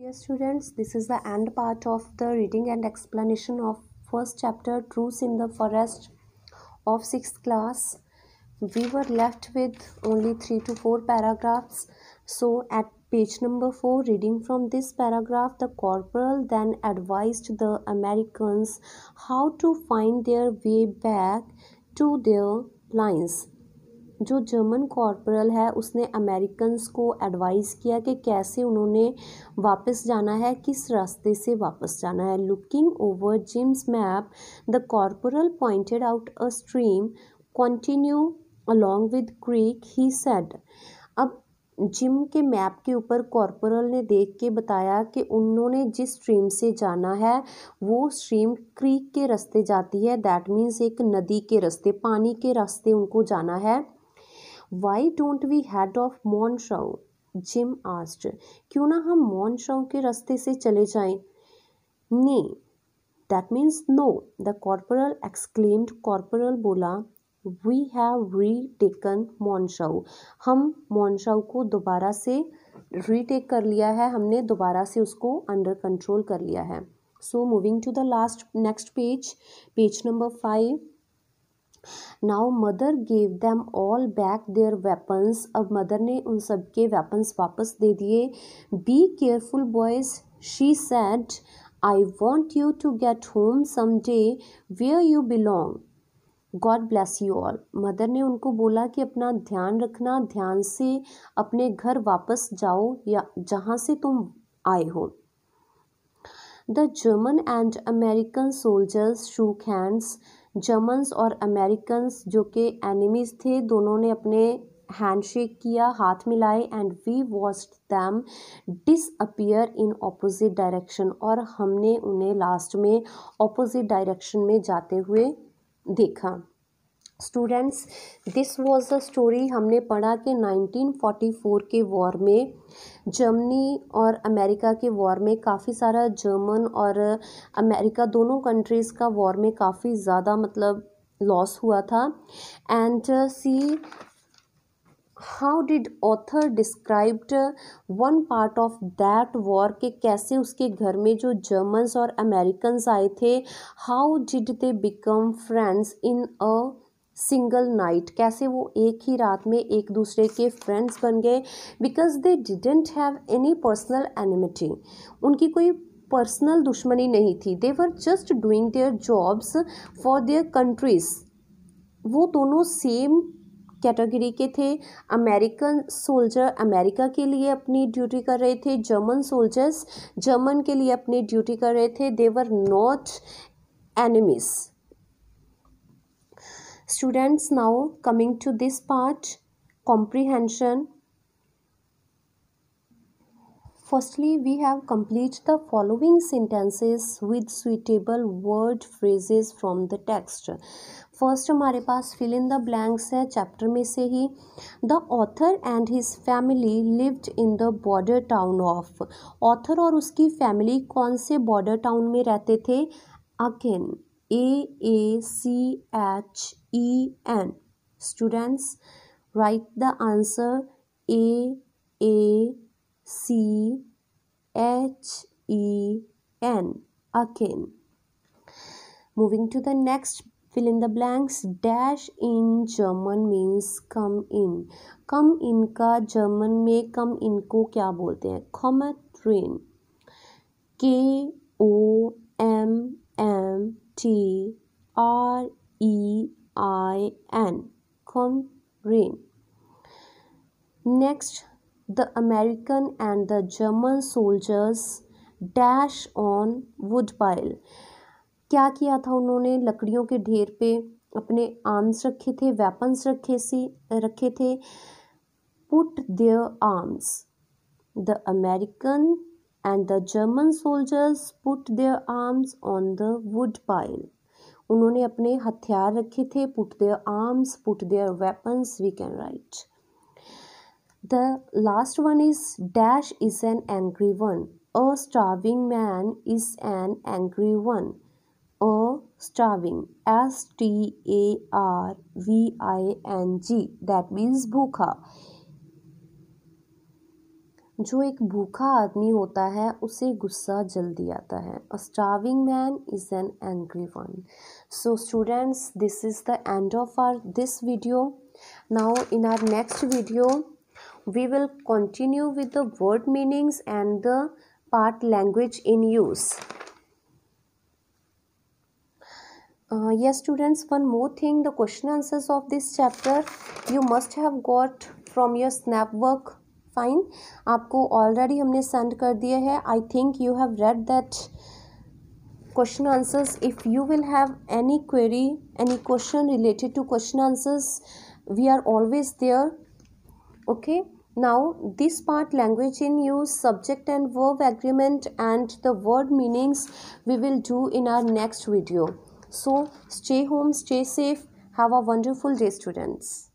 Dear students, this is the end part of the reading and explanation of first chapter Truths in the Forest of 6th class. We were left with only 3 to 4 paragraphs. So at page number 4, reading from this paragraph, the corporal then advised the Americans how to find their way back to their lines. जो German corporal है, उसने American को advice किया कि कैसे उन्होंने वापस जाना है, किस रास्ते से वापस जाना है। Looking over Jim's map the corporal pointed out a stream continue along with creek he said अब जिम के मैप के ऊपर कॉर्पोरल ने देख के बताया कि उन्होंने जिस स्ट्रीम से जाना है, वो स्ट्रीम क्रीक के रास्ते जाती है। दैट मीन्स एक नदी के रास्ते, पानी के रास्ते उनको जाना है। Why don't we head off Monschau Jim asked क्यों ना हम मॉन शाउ के रास्ते से चले जाएँ? नी that means no the corporal exclaimed corporal बोला we have retaken Monschau हम मॉनशाउ को दोबारा से रीटेक कर लिया है। हमने दोबारा से उसको अंडर कंट्रोल कर लिया है. So moving to the last next page page number five now mother gave them all back their weapons अब मदर ने उन सब के वेपन्स वापस दे दिए। Be careful boys she said I want you to get home someday where you belong God bless you all mother ने उनको बोला कि अपना ध्यान रखना, ध्यान से अपने घर वापस जाओ या जहाँ से तुम आए हो। The German and American soldiers shook hands Germans और अमेरिकन्स जो कि एनिमीज़ थे, दोनों ने अपने हैंडशेक किया, हाथ मिलाए and we watched them disappear in opposite direction और हमने उन्हें लास्ट में ऑपोजिट डायरेक्शन में जाते हुए देखा। Students this was the story हमने पढ़ा कि 1944 के वॉर में, जर्मनी और अमेरिका के वॉर में काफ़ी सारा जर्मन और अमेरिका दोनों कंट्रीज़ का वॉर में काफ़ी ज़्यादा मतलब लॉस हुआ था। And see how did author described one part of that war के कैसे उसके घर में जो जर्मन्स और अमेरिकन्स आए थे how did they become friends in a single night कैसे वो एक ही रात में एक दूसरे के फ्रेंड्स बन गए? Because they didn't have any personal enmity उनकी कोई पर्सनल दुश्मनी नहीं थी. They were just doing their jobs for their countries वो दोनों सेम कैटेगरी के थे. अमेरिकन सोल्जर अमेरिका के लिए अपनी ड्यूटी कर रहे थे. जर्मन सोल्जर्स जर्मन के लिए अपनी ड्यूटी कर रहे थे. They were not enemies students now coming to this part comprehension firstly we have complete the following sentences with suitable word phrases from the text first हमारे पास फिल इन द ब्लैंक्स है chapter में से ही the author and his family lived in the border town of author और उसकी family कौन से border town में रहते थे again A A C H E N. Students, write the answer A A C H E N. Again. Moving to the next fill in the blanks dash in german means come in come in का german में come in को क्या बोलते हैं come train k o m m T R E I N खुम rain next the American and the German soldiers dash on wood pile क्या किया था उन्होंने? लकड़ियों के ढेर पे अपने आर्म्स रखे थे वेपन्स रखे सी, रखे थे. Put their arms the American and the German soldiers put their arms on the wood pile उन्होंने अपने हथियार रखे थे put their arms put their weapons we can write the last one is dash is an angry one a starving man is an angry one a starving S T A R V I N G that means भूखा जो एक भूखा आदमी होता है, उसे गुस्सा जल्दी आता है। A starving man is an angry one so students this is the end of our this video now in our next video we will continue with the word meanings and the part language in use students, one more thing, the question answers of this chapter. You must have got from your snap work fine आपको already हमने send कर दिया है. I think you have read that question answers if you will have any query any question related to question answers we are always there okay now this part language in you subject and verb agreement and the word meanings we will do in our next video so stay home stay safe have a wonderful day students